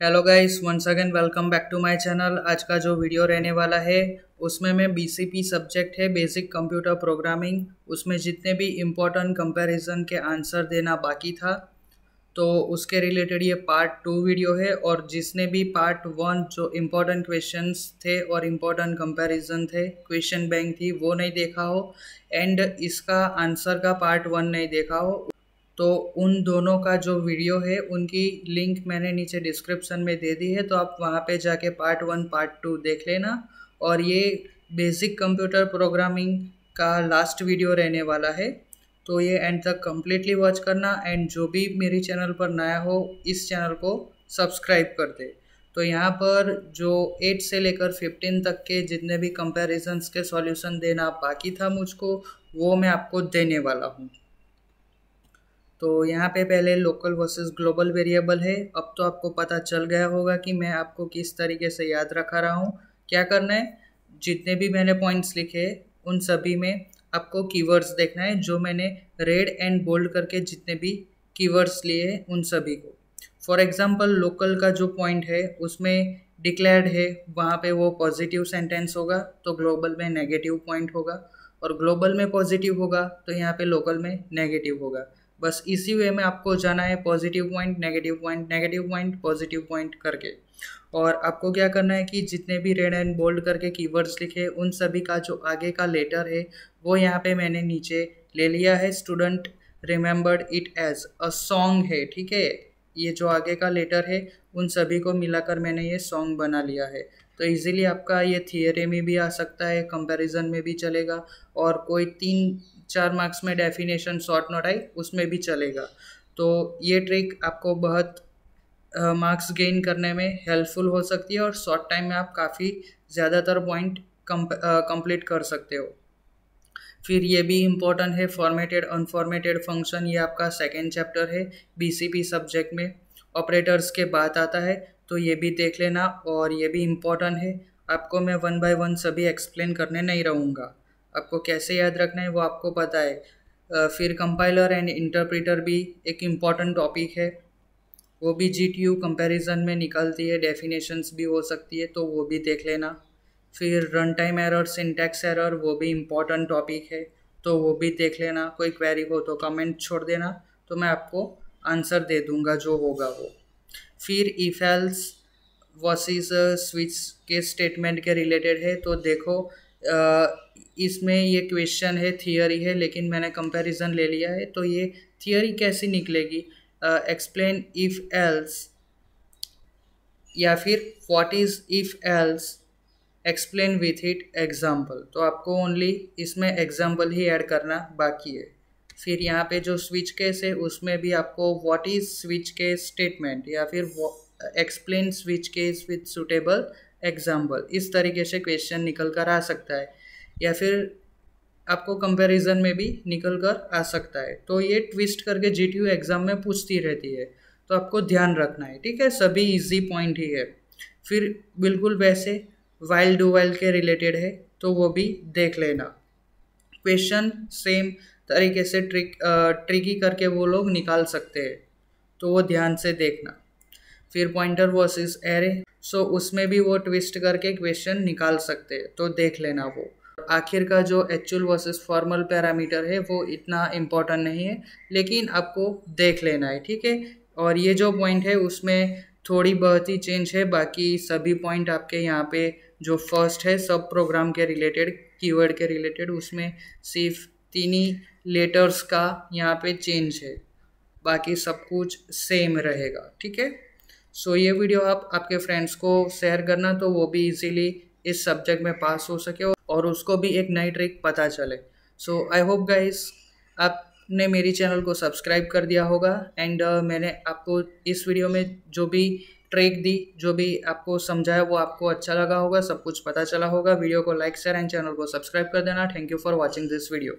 Hello guys once again welcome back to my channel आज का जो वीडियो रहने वाला है, उसमें मैं बीसीपी सब्जेक्ट है बेसिक कंप्यूटर प्रोग्रामिंग उसमें जितने भी इम्पोर्टेंट कंपैरिजन के आंसर देना बाकी था। तो उसके रिलेटेड ये पार्ट टू वीडियो है और जिसने भी पार्ट वन जो इम्पोर्टेंट क्वेश्चन थे और इम्पोर्टेंट कंपैरिजन थे क्वेश्चन बैंक थी, वो नहीं देखा हो। एंड इसका आंसर का पार्ट वन नहीं देखा हो। तो उन दोनों का जो वीडियो है, उनकी लिंक मैंने नीचे डिस्क्रिप्शन में दे दी है तो आप वहाँ पे जाके पार्ट वन पार्ट टू देख लेना। और ये बेसिक कंप्यूटर प्रोग्रामिंग का लास्ट वीडियो रहने वाला है। तो ये एंड तक कम्प्लीटली वॉच करना। एंड जो भी मेरी चैनल पर नया हो, इस चैनल को सब्सक्राइब कर दे। तो यहाँ पर जो एट से लेकर फिफ्टीन तक के जितने भी कंपैरिजन्स के सॉल्यूशन देना बाकी था मुझको, वो मैं आपको देने वाला हूँ। तो यहाँ पे पहले लोकल वर्सेस ग्लोबल वेरिएबल है। अब तो आपको पता चल गया होगा कि मैं आपको किस तरीके से याद रखा रहा हूँ। क्या करना है? जितने भी मैंने पॉइंट्स लिखे उन सभी में आपको कीवर्ड्स देखना है, जो मैंने रेड एंड बोल्ड करके जितने भी कीवर्ड्स लिए हैं उन सभी को। फॉर एग्ज़ाम्पल लोकल का जो पॉइंट है, उसमें डिक्लेयर्ड है, वहाँ पे वो पॉजिटिव सेंटेंस होगा तो ग्लोबल में नेगेटिव पॉइंट होगा। और ग्लोबल में पॉजिटिव होगा तो यहाँ पे लोकल में नेगेटिव होगा। बस इसी वे में आपको जाना है positive point negative point negative point positive point करके। और आपको क्या करना है कि जितने भी रेड एंड बोल्ड करके कीवर्ड्स लिखे, उन सभी का जो आगे का लेटर है, वो यहाँ पे मैंने नीचे ले लिया है। Student remembered it as a song है, ठीक है? ये जो आगे का लेटर है, उन सभी को मिलाकर मैंने ये सॉन्ग बना लिया है। तो इजीली आपका ये थियरी में भी आ सकता है कंपैरिजन में भी चलेगा। और कोई तीन चार मार्क्स में डेफिनेशन शॉर्ट नोट आई, उसमें भी चलेगा। तो ये ट्रिक आपको बहुत मार्क्स गेन करने में हेल्पफुल हो सकती है और शॉर्ट टाइम में आप काफ़ी ज़्यादातर पॉइंट कंप्लीट कर सकते हो। फिर ये भी इम्पोर्टेंट है फॉर्मेटेड अनफॉर्मेटेड फ़ंक्शन ये आपका सेकेंड चैप्टर है बीसीपी सब्जेक्ट में। ऑपरेटर्स के बाद आता है तो ये भी देख लेना और ये भी इम्पोर्टेंट है। आपको मैं वन बाय वन सभी एक्सप्लेन करने नहीं रहूँगा। आपको कैसे याद रखना है वो आपको पता है फिर कंपाइलर एंड इंटरप्रेटर भी एक इंपॉर्टेंट टॉपिक है। वो भी जी टी यू कंपेरिजन में निकलती है डेफिनेशंस भी हो सकती है तो वो भी देख लेना। फिर run time error syntax error वो भी इंपॉर्टेंट टॉपिक है तो वो भी देख लेना। कोई क्वेरी हो तो कमेंट छोड़ देना तो मैं आपको आंसर दे दूँगा जो होगा वो। फिर ईफेल्स वर्सेस स्विच के स्टेटमेंट के रिलेटेड है तो देखो इसमें ये क्वेश्चन है थियरी है, लेकिन मैंने कंपैरिजन ले लिया है तो ये थियोरी कैसी निकलेगी? एक्सप्लेन इफ़ एल्स या फिर what is if else explain with it example तो आपको ओनली इसमें एग्ज़ाम्पल ही ऐड करना बाकी है। फिर यहाँ पे जो स्विच केस है, उसमें भी आपको what is switch case statement या फिर explain switch case with suitable example इस तरीके से क्वेश्चन निकल कर आ सकता है, या फिर आपको कंपैरिजन में भी निकल कर आ सकता है। तो ये ट्विस्ट करके जीटीयू एग्ज़ाम में पूछती रहती है तो आपको ध्यान रखना है, ठीक है? सभी इजी पॉइंट ही है। फिर बिल्कुल वैसे वाइल्ड डू वाइल्ड के रिलेटेड है तो वो भी देख लेना। क्वेश्चन सेम तरीके से ट्रिक ट्रिकी करके वो लोग निकाल सकते हैं तो वो ध्यान से देखना। फिर pointer versus array so so, उसमें भी वो ट्विस्ट करके क्वेश्चन निकाल सकते हैं। तो देख लेना वो। आखिर का जो एक्चुअल वर्सेस फॉर्मल पैरामीटर है वो इतना इम्पोर्टेंट नहीं है लेकिन आपको देख लेना है ठीक है? और ये जो पॉइंट है उसमें थोड़ी बहुत ही चेंज है। बाकी सभी पॉइंट आपके यहाँ पे जो फ़र्स्ट है सब प्रोग्राम के रिलेटेड कीवर्ड के रिलेटेड उसमें सिर्फ़ तीन ही लेटर्स का यहाँ पे चेंज है। बाकी सब कुछ सेम रहेगा ठीक है? सो ये वीडियो आप आपके फ्रेंड्स को शेयर करना तो वो भी इजीली इस सब्जेक्ट में पास हो सके और उसको भी एक नई ट्रिक पता चले। सो आई होप गाइस आपने मेरी चैनल को सब्सक्राइब कर दिया होगा एंड uh, मैंने आपको इस वीडियो में जो भी ट्रिक दी जो भी आपको समझाया वो आपको अच्छा लगा होगा सब कुछ पता चला होगा। वीडियो को लाइक शेयर एंड चैनल को सब्सक्राइब कर देना। Thank you for watching this video